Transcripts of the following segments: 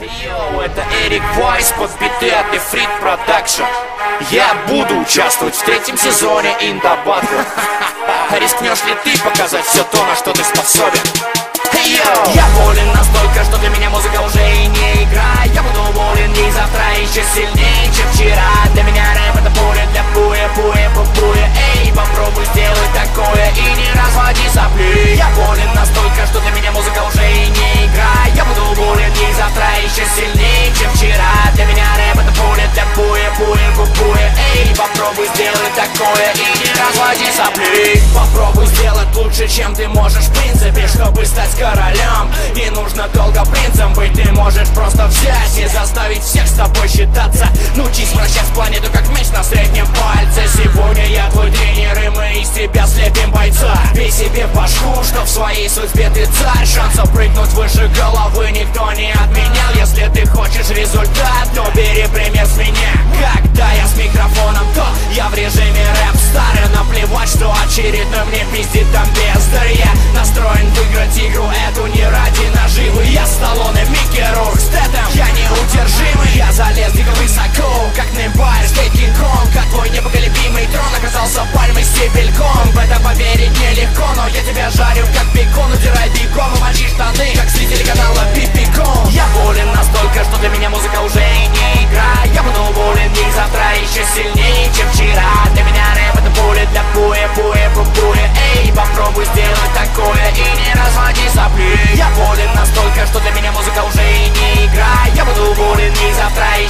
Йоу, это Эрик Вайс под биты от Freak Production Я буду участвовать в третьем сезоне The Battle Рискнешь ли ты показать все то, на что ты способен? Йоу! Я болен пуя, пупуя Эй, попробуй сделать такое и не разводи сопли. Попробуй сделать лучше, чем ты можешь в принципе Чтобы стать королем. Не нужно долго принцем быть Ты можешь просто взять и заставить всех с тобой считаться. Научись вращать планету как меч на среднем пальце. Сегодня я твой тренер и мы из тебя слепим бойца. Бей себе башку, что в своей судьбе ты царь. Шансов прыгнуть выше головы не очередной мне пиздит там бездарь Я настроен выиграть игру эту не ради наживы. Я Сталлоне, Микки Рурк, Стэтэм Я неудержимый, я залез дико высоко Как Нембайр, Скейт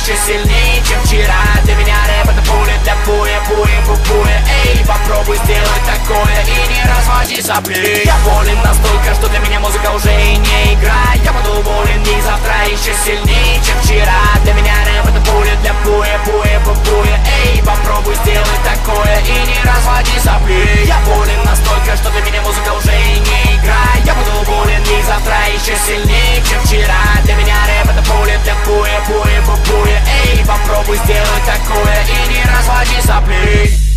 еще сильнее, чем вчера Для меня рэп это поле для пуя, пуя, пупуя Эй, попробуй сделать такое и не разводи сопли Я болен настолько, что для меня музыка уже не игра Я пуя, пуя, пупуя Эй, попробуй сделать такое и не разводи сопли